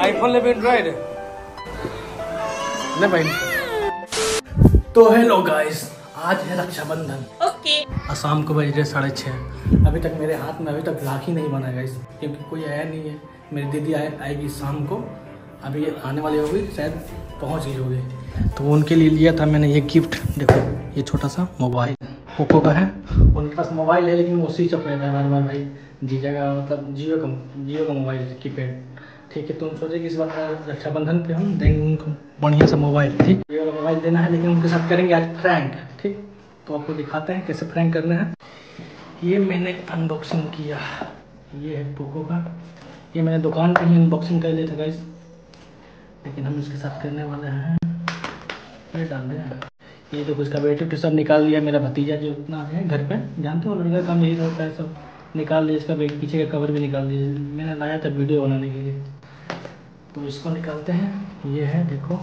IPhone लेवे Android ले भाई। तो हेलो गाइस आज है रक्षाबंधन। ओके और शाम को बज रहे साढ़े छः अभी तक मेरे हाथ में अभी तक राखी नहीं बना गाइस क्योंकि कोई आया नहीं है। मेरी दीदी आए आएगी शाम को। अभी ये आने वाली होगी शायद पहुँच गई होगी। तो उनके लिए लिया था मैंने ये गिफ्ट देखो ये छोटा सा मोबाइल पोको का है। उनके पास मोबाइल है, लेकिन वो स्विच ऑफ़ रहता है बार भाई। जीजा का मतलब जियो का जियो का मोबाइल की पैड ठीक है, तुम सोचे कि इस बार रक्षाबंधन पे हम देंगे उनको बढ़िया सा मोबाइल, ठीक? ये वाला मोबाइल देना है, लेकिन उनके साथ करेंगे आज फ्रैंक ठीक? तो आपको दिखाते हैं कैसे फ्रैंक करना है। ये मैंने अनबॉक्सिंग किया। ये है पोको का। ये मैंने दुकान पर ही अनबॉक्सिंग कर लिया था गाइस लेकिन हम इसके साथ करने वाले हैं। ये डाल रहे हैं। ये तो कुछ का बेटे सब निकाल लिया मेरा भतीजा जो उतना है घर पे, जानते हो लड़का काम यही रहता है सब, निकाल लिया इसका पीछे का कवर भी निकाल दिया। मैंने लाया था वीडियो बनाने के लिए। तो इसको निकालते हैं। ये है, देखो,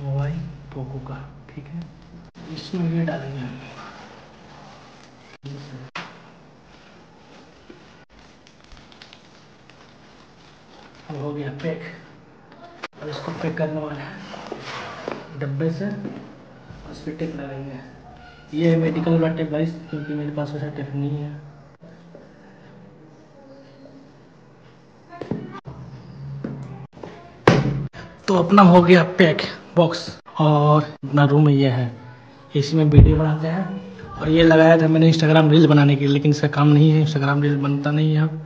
मोबाइल पोको का, ठीक है? इसमें ये डालेंगे हम हो गया पैक अब इसको पैक करने वाले हैं। डब्बे से। और इस पर टेप लगाएँगे। ये है मेडिकल वाला टेप गाइस क्योंकि मेरे पास वैसा टेप नहीं है। तो अपना हो गया पैक बॉक्स और अपना रूम ये है। इसी में वीडियो बनाते हैं। और ये लगाया था मैंने इंस्टाग्राम रील बनाने के लिए, लेकिन इसका काम नहीं है इंस्टाग्राम रील बनता नहीं है। अब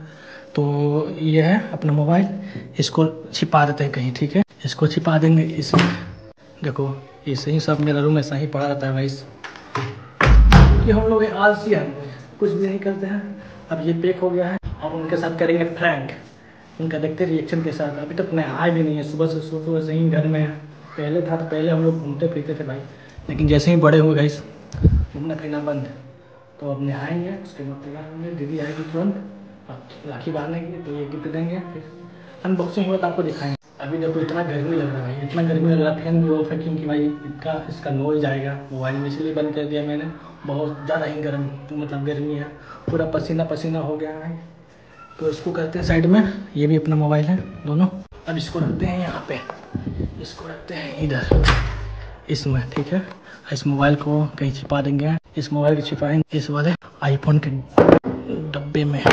तो ये है अपना मोबाइल इसको छिपा देते हैं कहीं, ठीक है? इसको छिपा देंगे, इसमें देखो ऐसे ही सब मेरा रूम ऐसा ही पड़ा रहता है भाई। कि हम लोग आलसी हैं, कुछ भी नहीं करते हैं। अब ये पैक हो गया है अब उनके साथ करेंगे फ्रैंक उनका देखते रिएक्शन के साथ। अभी तक मैं आए भी नहीं है, सुबह से सुबह से ही घर में पहले था तो पहले हम लोग घूमते फिरते थे भाई। लेकिन जैसे ही बड़े हुए गए घूमना फिरना बंद। तो अपने आएँगे उसके बाद तैयार होंगे। दीदी आएगी तुरंत। राखी बांधने की तो ये गिफ्ट देंगे, फिर। अनबॉक्सिंग हुआ तो आपको दिखाएँगे। अभी देखो इतना गर्मी लग रहा है, इतना गर्मी लग रहा है फ़ैन भी ऑफ़ है क्योंकि भाई इनका इसका नोइज आएगा मोबाइल में इसलिए बंद कर दिया मैंने। बहुत ज़्यादा ही गर्म मतलब गर्मी है, पूरा पसीना पसीना हो गया है। तो इसको करते हैं साइड में, ये भी अपना मोबाइल है, दोनों। अब इसको रखते हैं यहाँ पे, इसको रखते हैं इधर, इसमें, ठीक है? इस मोबाइल को कहीं छिपा देंगे, इस मोबाइल को छिपाएँगे, इस वाले आईफोन के डब्बे में,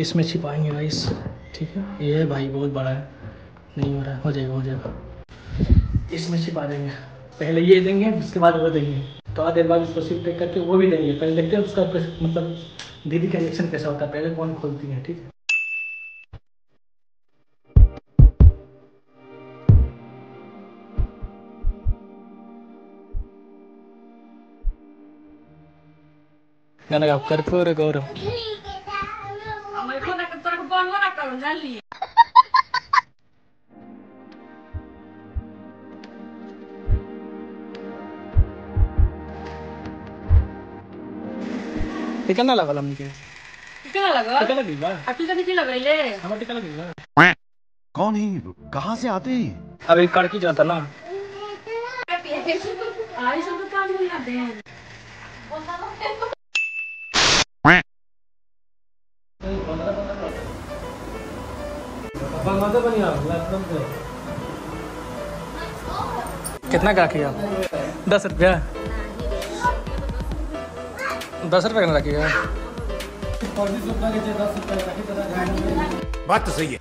इसमें छिपाएँगे गाइस ठीक है? ये भाई बहुत बड़ा है। नहीं हो रहा है। हो जाएगा हो जाएगा। इसमें छिपा देंगे पहले ये देंगे उसके बाद वो देंगे। थोड़ा देर बाद उसको सिर्फ़ पैक करके वो भी देंगे। पहले देखते हैं उसका मतलब दीदी का रिएक्शन कैसा होता है। पहले कौन खोलती है ठीक है? गाना गाओ कर्पूर गौरव। टीका ना लगल हमके कितना लगा टीका लगी बा आपकी कभी की लगैले हमार टीका लगी बा कौन है? कहाँ से आते हैं? अभी कड़की जाता ना। आई सब तो काम नहीं आते हैं कितना का किया दस रुपया। दस रुपये का रखिएगा। बात तो सही है।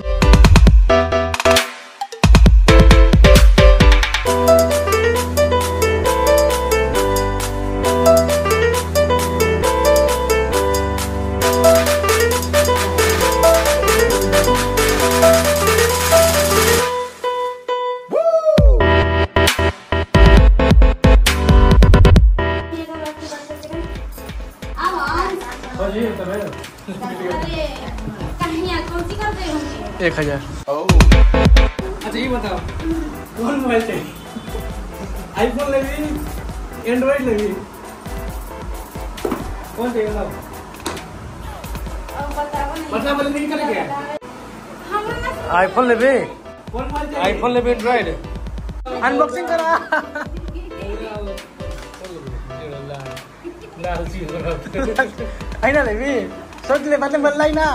एक हज़ार। अच्छा ये बताओ कौन मोबाइल चाहिए? आईफोन लेगी एंड्रॉइड लेगी कौन चाहिए बताओ? बोले नहीं आईफोन लेबे चाहिए? आईफोन लेबे एंड्रॉइड अनबॉक्सिंग करा। हो रहा है ना लेबे सोच ले बाद में बोल ना।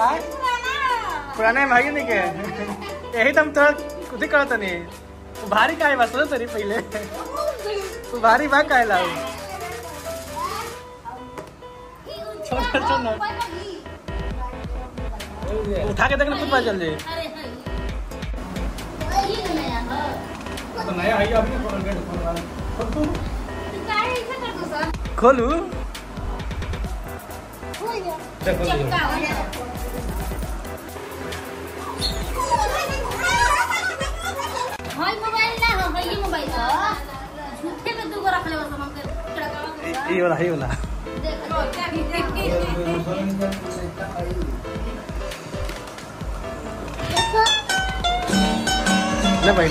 हाँ? पुराने भाई नहीं के। यही तो हम तोरा खुद ही करत नहीं। भारी काहे बस सोच तरी पहले। तू भारी बा छोड़ ना उठा के देखना खुद पता चल जाए तो नया है आपने फ़ोन के फ़ोन वाला खोल तू खोलू देखो लियो ये वाला ये वाला ले भाई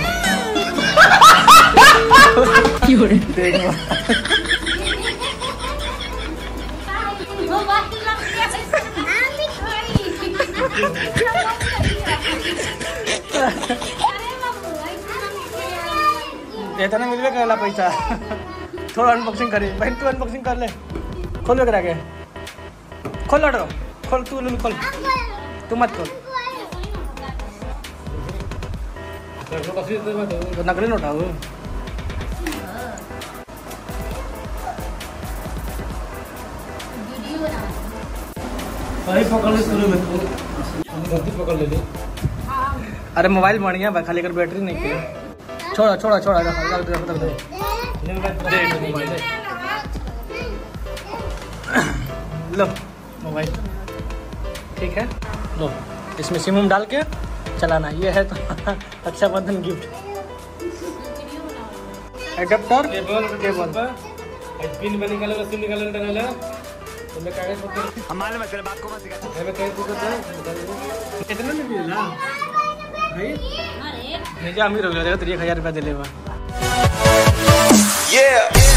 इतना मिलवे करेला पैसा। थोड़ा अनबॉक्सिंग करी। बहन तू अनबॉक्सिंग कर ले। खोल करा के खोल लड़ो। खोल, तू लुलु खोल। तू मत खोल। तो नकली नोट आओ पकड़ ले शुरू में गलती पकड़ ले ली। अरे मोबाइल बढ़िया बा खाली कर बैटरी नहीं के। छोड़ा छोड़ा छोड़ा रख रख रख दे। लो मोबाइल। ठीक है? लो इसमें सिम डाल के चलाना ये है तो अच्छा बंधन gift adapter cable cable pin बनी निकाले सिम निकाले। तुमने काहे को हमारे में तेरे बाप को मत सिखा मैं काहे को कर कितना में मिला? भाई? अरे। भेजा अमीर हो जाएगा 3000 रुपया दे लेवा yeah.